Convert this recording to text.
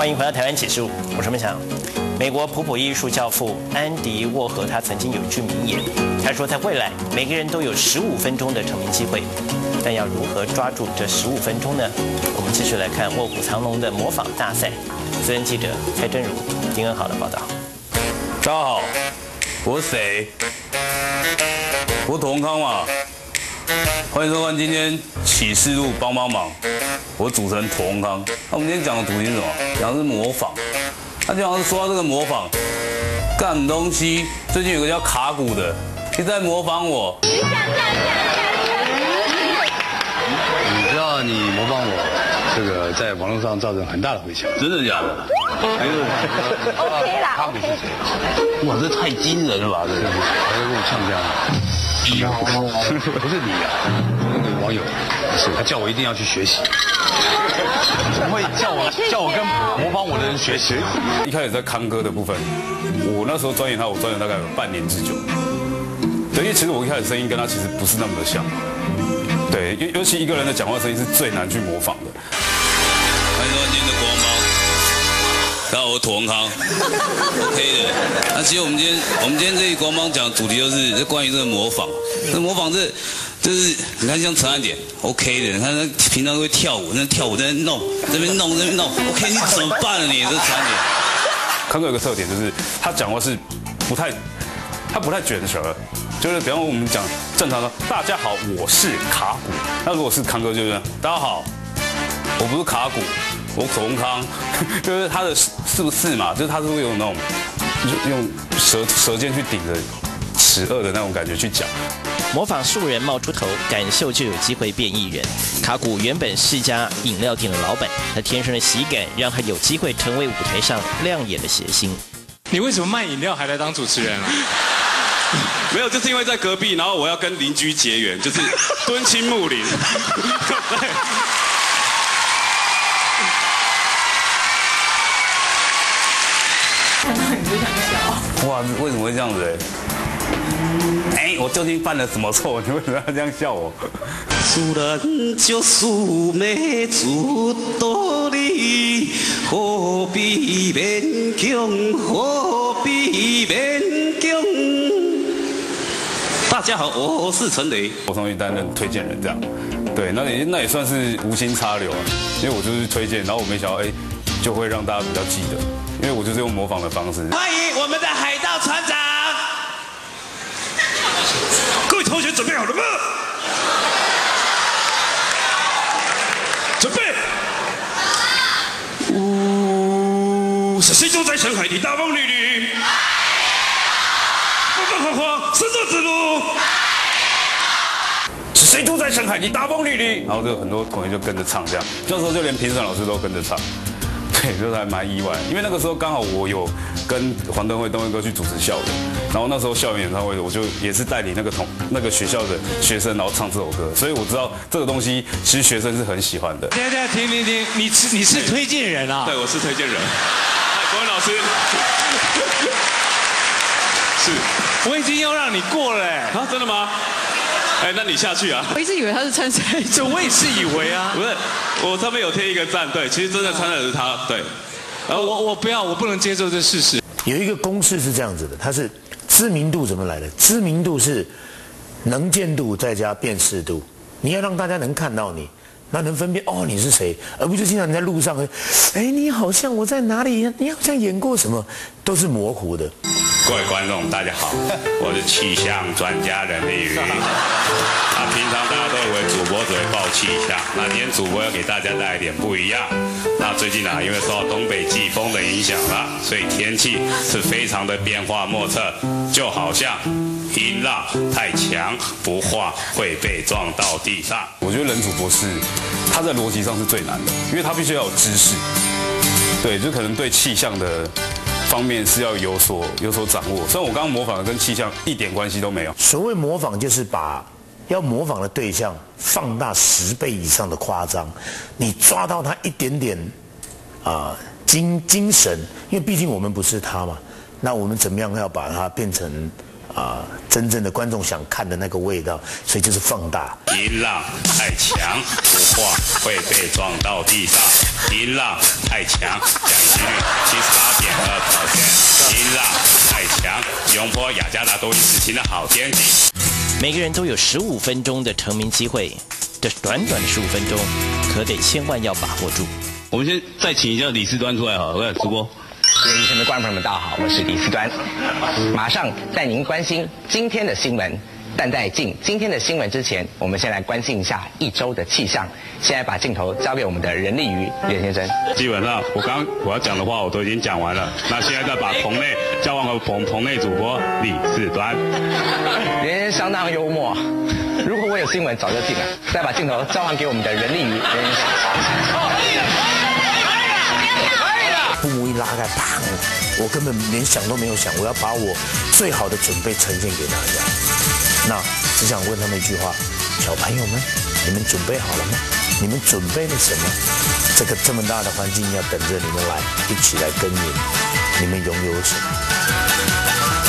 欢迎回到台湾起诉，我是孟祥。美国普普艺术教父安迪沃荷他曾经有一句名言，他说在未来每个人都有十五分钟的成名机会，但要如何抓住这十五分钟呢？我们继续来看卧虎藏龙的模仿大赛。资深记者蔡真如、丁恩好的报道。大家好，我是谁？我是童康嘛。欢迎收看今天启示录帮帮忙，我主持人屠洪康。那我们今天讲的主题是什么？讲的是模仿。他经常是说到这个模仿，干东西。最近有个叫卡古的，一直在模仿我。你知道你模仿我，这个在网络上造成很大的回响。真的假的？还是 OK 啦。卡古是谁？哇，这太惊人了吧！这，还要跟我呛这样？不是你啊，那个网友，是他叫我一定要去学习，怎么会叫我叫我跟模仿我的人学习？一开始在康哥的部分，我那时候钻研他，我钻研大概有半年之久。对，因为其实我一开始声音跟他其实不是那么的像。对，尤尤其一个人的讲话声音是最难去模仿的。欢迎收看今天的国王。大家好，我是涂文康，OK 的。那其实我们今天，我们今天这一光芒讲主题就是关于这个模仿。那模仿这，就是你看像陈安典，OK 的。你看他平常都会跳舞，那跳舞在那弄，这边弄，这边弄，OK，你怎么办呢？你这陈安典。康哥有个特点就是他讲话是不太，他不太卷舌，就是比方我们讲正常的，大家好，我是卡古。那如果是康哥就是大家好，我不是卡古。我口红汤，就是他的是不是嘛？就是他是会用那种用舌舌尖去顶着齿颚的那种感觉去讲，模仿素人冒出头，感受就有机会变艺人。卡古原本是一家饮料店的老板，他天生的喜感让他有机会成为舞台上亮眼的谐星。你为什么卖饮料还来当主持人啊？没有，就是因为在隔壁，然后我要跟邻居结缘，就是敦亲睦邻。对。哇，为什么会这样子？哎，我究竟犯了什么错？你为什么要这样笑我？自然就输，没出道理，何必勉强？何必勉强？大家好，我是陈雷，我上去担任推荐人，这样。对，那也那也算是无心插柳啊，因为我就是推荐，然后我没想到，哎，就会让大家比较记得。因为我就是用模仿的方式。欢迎我们的海盗船长。各位同学准备好了吗？准备。呜，是谁住在深海的大风里里？风风火火，丝绸之路。是谁住在深海的大风里里？然后就很多同学就跟着唱，这样，这时候就连评审老师都跟着唱。对，就是还蛮意外，因为那个时候刚好我有跟黄登辉、登辉哥去主持校园，然后那时候校园演唱会，我就也是带领那个同那个学校的学生，然后唱这首歌，所以我知道这个东西其实学生是很喜欢的。对对，停停停，你是你是推荐人啊？对，我是推荐人。国文老师，是，我已经要让你过了，啊，真的吗？哎，那你下去啊！我一直以为他是参赛者，我也是以为啊。不是，我上面有贴一个赞，对，其实真的参赛的是他，对。呃我我不要，我不能接受这事实。有一个公式是这样子的，它是知名度怎么来的？知名度是能见度再加辨识度。你要让大家能看到你，那能分辨哦你是谁，而不是经常你在路上，哎，你好像我在哪里？你好像演过什么？都是模糊的。各位观众，大家好，我是气象专家任立云。啊，平常大家都以为主播只会报气象，那今天主播要给大家带来点不一样。那最近啊，因为受到东北季风的影响了，所以天气是非常的变化莫测，就好像音浪太强，不化会被撞到地上。我觉得人主播是他在逻辑上是最难的，因为他必须要有知识，对，就可能对气象的。方面是要有所有所掌握，虽然我刚刚模仿的跟气象一点关系都没有。所谓模仿，就是把要模仿的对象放大十倍以上的夸张，你抓到他一点点啊精精神，因为毕竟我们不是他嘛，那我们怎么样要把它变成？啊，真正的观众想看的那个味道，所以就是放大。音浪太强，不化会被撞到地上。音浪太强，讲一七十八点二 percent，金让太强，永波雅加达多赢事情的好天气。每个人都有十五分钟的成名机会，这短短的十五分钟，可得千万要把握住。我们先再请一下李四端出来哈，来直播。电视前的观众朋友们，大家好，我是李四端，马上带您关心今天的新闻。但在进今天的新闻之前，我们先来关心一下一周的气象。现在把镜头交给我们的任立瑜任先生。基本上，我刚我要讲的话我都已经讲完了，那现在再把棚内交换给棚棚内主播李四端。任先生相当幽默，如果我有新闻早就进了。再把镜头交还给我们的任立瑜任先生。布幕一拉开，砰！我根本连想都没有想，我要把我最好的准备呈现给大家。那只想问他们一句话：小朋友们，你们准备好了吗？你们准备了什么？这个这么大的环境要等着你们来一起来耕耘，你们拥有什么？